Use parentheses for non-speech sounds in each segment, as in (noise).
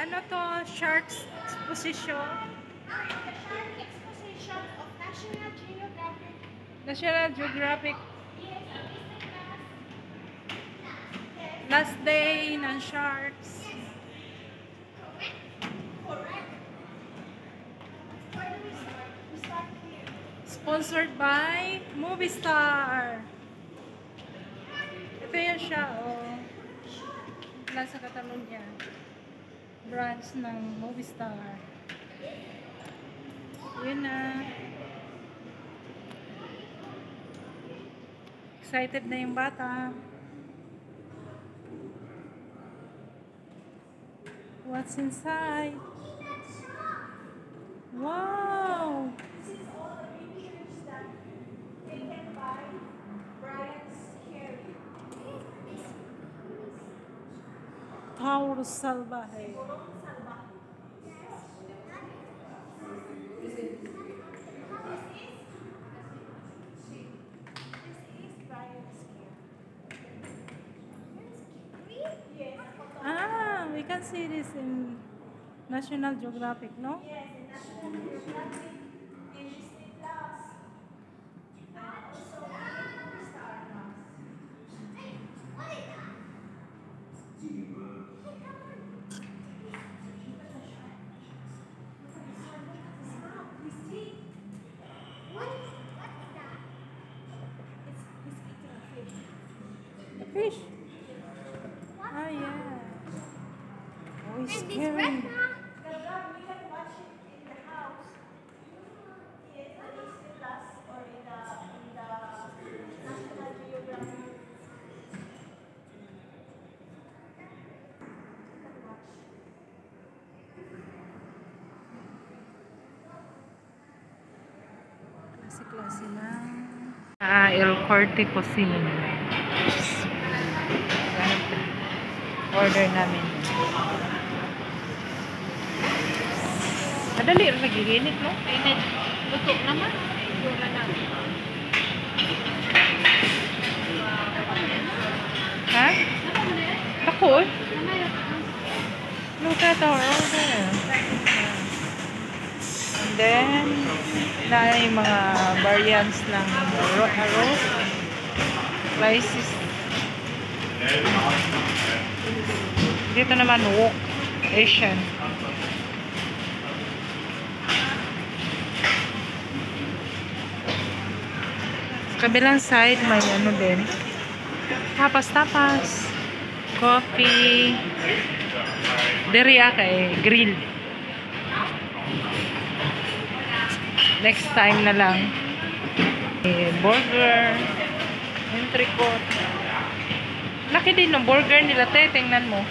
Ano to? Sharks Exposition? The Shark Exposition of National Geographic. National Geographic Yes. Last Day ng Sharks. Correct. Where do we start? We start. Sponsored by Movistar. Ito yan siya, oh. Nasa Catalonia. Branch ng Movistar. Yun na. Excited na yung bata. What's inside? Wow! This is all the pictures that taken by Brian Taurus salvaje. Ah, we can see this in National Geographic, no? The fish. Ah, yeah. Oh, it's scary. Klase-klase na. Ah, El Corte Cuisine. Order namin. Madali nagiginit, no? Init. Luto naman. Yung na Ha? Ako, eh. Look at our order. And then, na yung mga variants ng ro- arroz, slices. Dito naman, wok, Asian. Sa kabilang side, may ano din. Tapas-tapas. Coffee. Deriya kay grill. Next time na lang. Eh, burger. Entrecote. Laki din ng burger nila, te. Tingnan mo.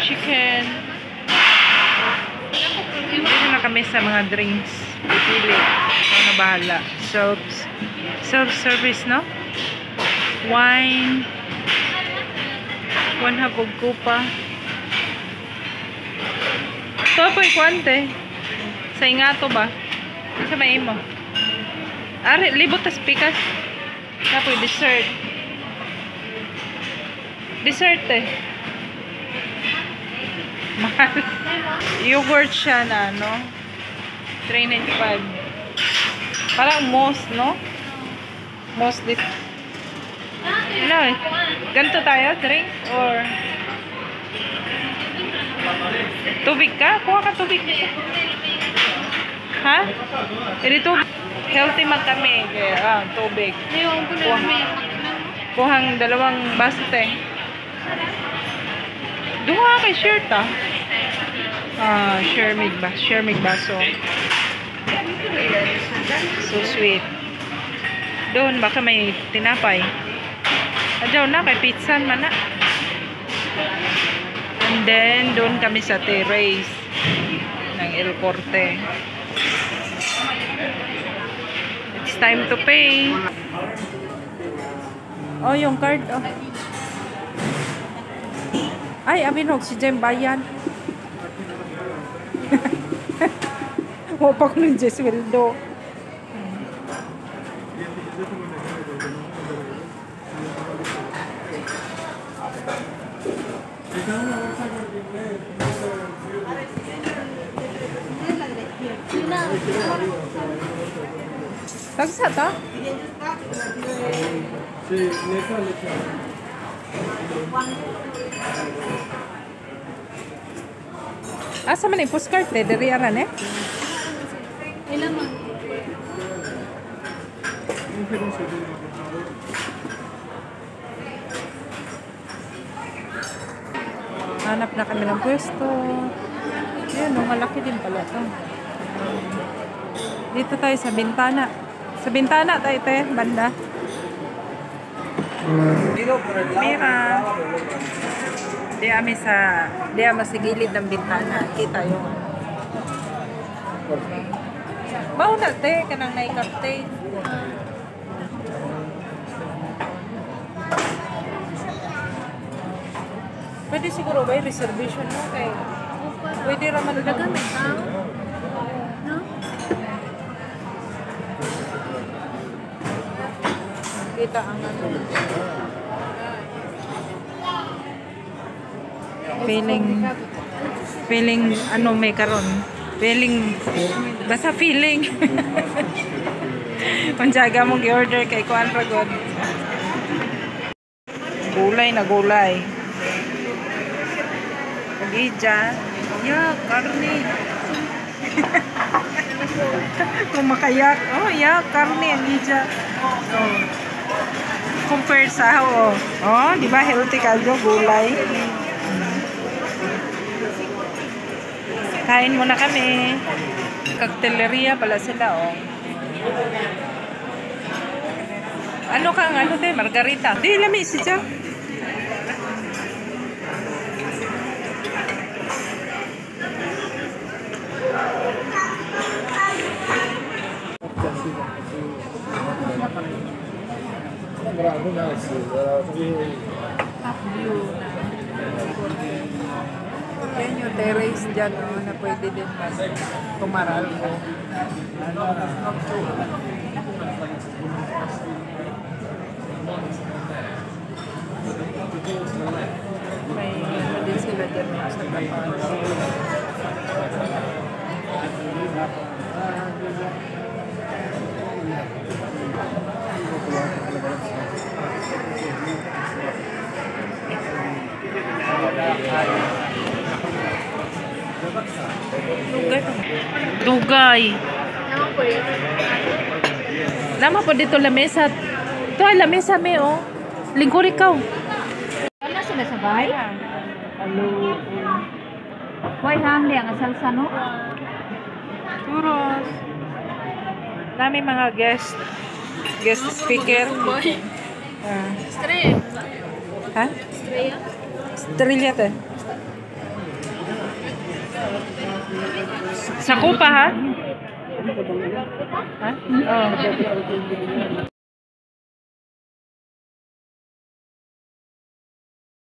Chicken. Dito na kami sa mga drinks. Pipili. Ako na bahala. Self-service, no? Wine. One hapog kupa. Ito po ikwante. Sa ingato ba? Sa may imo. Ari, libot tas pikas. Na po dessert. Dessert eh. (laughs) Mahal. Yogurt siya na, no? 395. Parang most, no? Most dit. Ano eh? Ganito tayo, drink? Or... Tubig ka? Kuha ka tubig. Ha? Eh, dito, healthy man kami. Kaya, ah, tubig. Yung ko Kuha. Kuhang dalawang baso, te. Duha kay shirt, ah. Ah, share mig ba? Share mig baso. So sweet. Doon, baka may tinapay. Adyaw na, kay pizza man na. And then, doon kami sa terrace ng El Corte. Time to pay. Oh, yung card. Oh. Ay, abinog si Jem Bayan. (laughs) Huwag pa ko ng Jesweldo. Tagsa to? Sí, neta, neta. Asa man yung postcard eh? Dari aran man? Hanap na kami ng pwesto. Yun, oh, malaki din pala to. Dito tayo sa bintana. Sa bintana tayo, banda. Mira. Di kami sa, di kami sa gilid ng bintana. Kita yung Bao na, te, kanang naikap, te. Pwede siguro ba yung reservation mo kay Pwede raman na Dagan Kita ang ano. Feeling feeling ano may karon. Feeling basta feeling. (laughs) Panjaga mong i-order kay Kuan Ragod. Gulay na gulay. Pag-ija. Ya, karne. (laughs) Kung makayak. Oh, ya, karne ang. Oh. Compare sa oh. Oh, di ba healthy kalyo gulay? Kain muna kami. Kakteleria pala sila oh. Ano kang ano te? Margarita. Di lami si Jack. Bravo, we- Half blue na. Yan yung terrace dyan, no, na pwede din mas tumaral ko. Ano, may ano din sila dyan sa tapat. Dugay pa. Dugay. Naman po dito lamesa. Ito ay lamesa me oh. Lingkod ikaw. Ano sila sa bahay? Hoy, hangli ang asalsa, no? Churros. Dami mga guest guest speaker. Ah. Stray. ha? Stray, ah? Estrella te. Sa kupa ha? Ha? Oh.